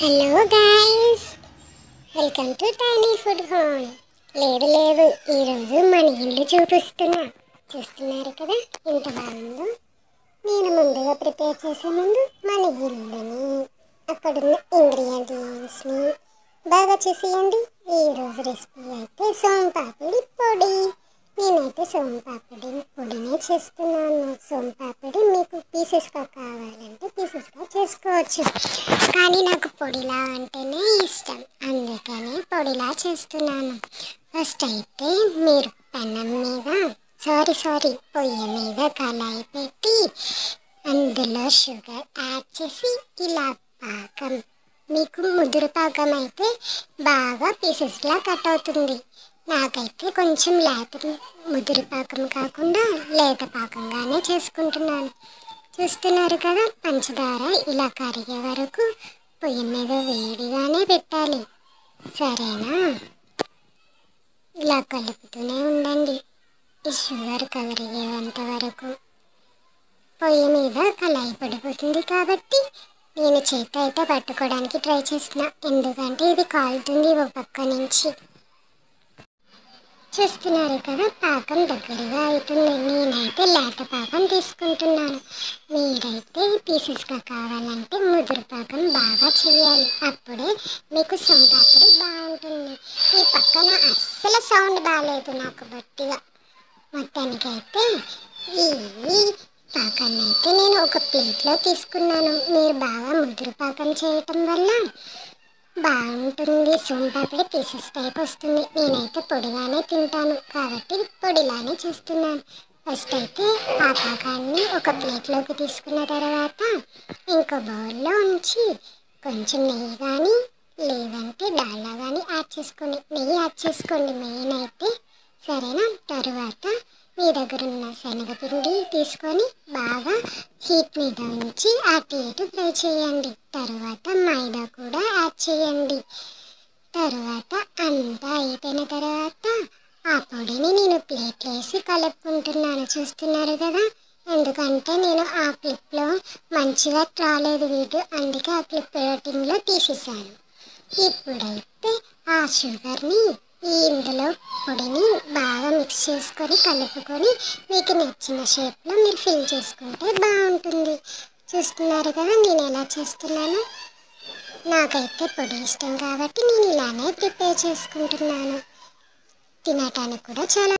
Hello guys welcome to tiny food hall లేదు లేదు. ఈరోజు మన ఇల్లు చూపిస్తున్నా. చూస్తున్నారు కదా? ఎంత బాగుందో? నేను ముందుగా ప్రిపేర్ చేసే ముందు మన ఇల్లుని అక్కడున్న ఇంగ్రీడియంట్స్ని బాగా చూసేయండి. ఈరోజు రెసిపీ అయితే సోంపాపిడి పొడి. నేనైతే సోంపాపిడి పొడినే చేస్తున్నాను. సోంపాపిడి మీకు పీసెస్గా కావాలంటే పీసెస్గా చేసుకోవచ్చు. కానీ నాకు పొడిలా అంటేనే ఇష్టం. అందుకని పొడిలా చేస్తున్నాను. ఫస్ట్ అయితే మీరు పెనం మీద సారీ సారీ పొయ్యి మీద కళాయి పెట్టి అందులో షుగర్ యాడ్ చేసి ఇలా పాకం మీకు ముదురు పాకం అయితే బాగా పీసెస్లా కట్ అవుతుంది. నాకైతే కొంచెం లేత ముదిరి పాకం కాకుండా లేత పాకంగానే చేసుకుంటున్నాను. చూస్తున్నారు కదా పంచదార ఇలా కరిగే వరకు పొయ్యి మీద వేడిగానే పెట్టాలి. సరేనా? ఇలా కలుపుతూనే ఉండండి. ఈ షుగర్ కరిగేంత వరకు. పొయ్యి మీద కళాయి పడిపోతుంది కాబట్టి నేను చేత అయితే పట్టుకోవడానికి ట్రై చేస్తున్నా. ఎందుకంటే ఇది కాలుతుంది ఒక పక్క నుంచి. చూస్తున్నారు కదా పాకం దగ్గరగా అవుతుంది నేనైతే లేత పాకం తీసుకుంటున్నాను. మీరైతే పీసెస్గా కావాలంటే ముదురు పాకం బాగా చేయాలి. అప్పుడే మీకు సొంతాపుడి బాగుంటుంది. ఈ పక్కన అస్సలు సౌండ్ బాగాలేదు నాకు బట్టిగా మొత్తానికైతే ఈ పాకాన్ని అయితే నేను ఒక ప్లేట్లో తీసుకున్నాను. మీరు బాగా ముదురు పాకం చేయటం వల్ల బాగుంటుంది. సోంపాపిడి పీసెస్ టైప్ వస్తుంది. నేనైతే పొడిగానే తింటాను. కాబట్టి పొడిలానే చేస్తున్నాను. ఫస్ట్ అయితే ఆ పాకాన్ని ఒక ప్లేట్లోకి తీసుకున్న తర్వాత ఇంకో బౌల్లో ఉంచి కొంచెం నెయ్యి కానీ లేదంటే డాల్డా కానీ యాడ్ చేసుకోండి. నెయ్యి యాడ్ చేసుకోండి. మెయిన్ అయితే సరేనా? తరువాత మీ దగ్గర ఉన్న శనగపిండి తీసుకొని బాగా హీట్ మీద ఉంచి అటు ఇటు ఫ్రై చేయండి. తర్వాత మైదా కూడా యాడ్ చేయండి. తర్వాత అంతా అయిపోయిన తర్వాత ఆ పొడిని నేను ప్లేట్లో వేసి కలుపుకుంటున్నాను. చూస్తున్నారు కదా? ఎందుకంటే నేను ఆ క్లిప్లో మంచిగా రాలేదు వీడియో. అందుకే ఆ క్లిప్ ఎడిటింగ్లో తీసేసాను ఇప్పుడైతే ఆ షుగర్ని ఈ ఇందులో పొడిని బాగా మిక్స్ చేసుకొని కలుపుకొని మీకు నచ్చిన షేప్లో మీరు ఫిల్ చేసుకుంటే బాగుంటుంది. చూస్తున్నారు కదా నేను ఎలా చేస్తున్నాను? నాకైతే పొడి ఇష్టం కాబట్టి నేను ఇలానే ప్రిపేర్ చేసుకుంటున్నాను. తినటానికి కూడా చాలా